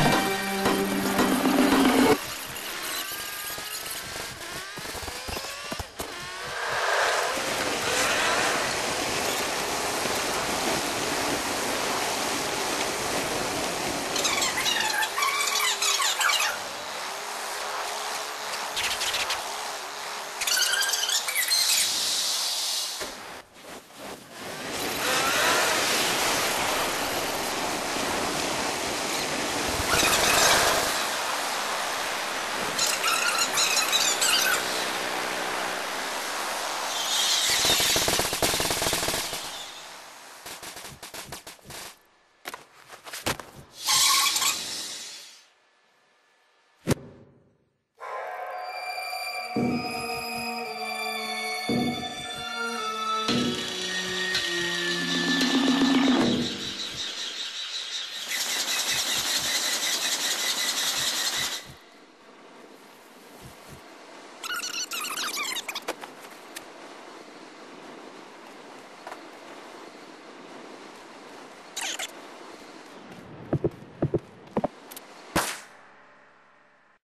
Bye.